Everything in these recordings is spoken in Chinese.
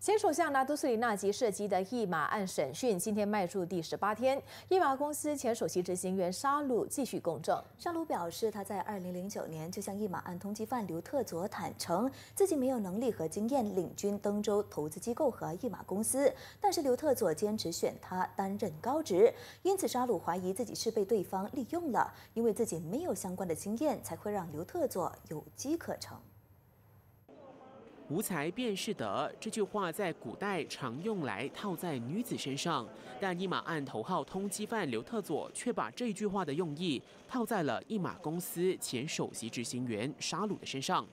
前首相拿督斯里纳吉涉及的一马案审讯今天迈入第十八天，一马公司前首席执行员沙鲁继续供证。沙鲁表示，他在二零零九年就向一马案通缉犯刘特佐坦诚，自己没有能力和经验领军登州投资机构和一马公司，但是刘特佐坚持选他担任高职，因此沙鲁怀疑自己是被对方利用了，因为自己没有相关的经验，才会让刘特佐有机可乘。无才便是德这句话在古代常用来套在女子身上，但一马案头号通缉犯刘特佐却把这句话的用意套在了一马公司前首席执行员沙鲁的身上。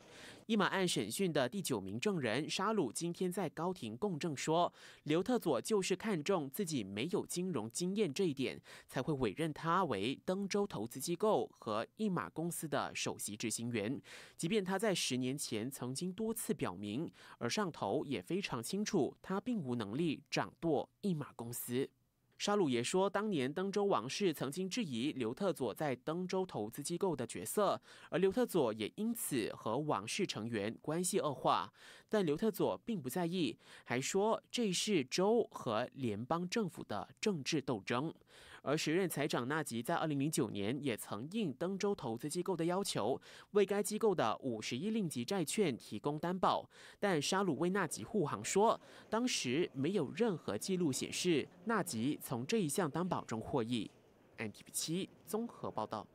一马案审讯的第九名证人沙鲁今天在高庭供证说，刘特佐就是看中自己没有金融经验这一点，才会委任他为登州投资机构和一马公司的首席执行员。即便他在十年前曾经多次表明，而上头也非常清楚，他并无能力掌舵一马公司。沙鲁也说，当年登州王室曾经质疑刘特佐在登州投资机构的角色，而刘特佐也因此和王室成员关系恶化。但刘特佐并不在意，还说这是州和联邦政府的政治斗争。而时任财长纳吉在二零零九年也曾应登州投资机构的要求，为该机构的五十亿令吉债券提供担保。但沙鲁为纳吉护航说，当时没有任何记录显示纳吉。从这一项担保中获益。NTV 七综合报道。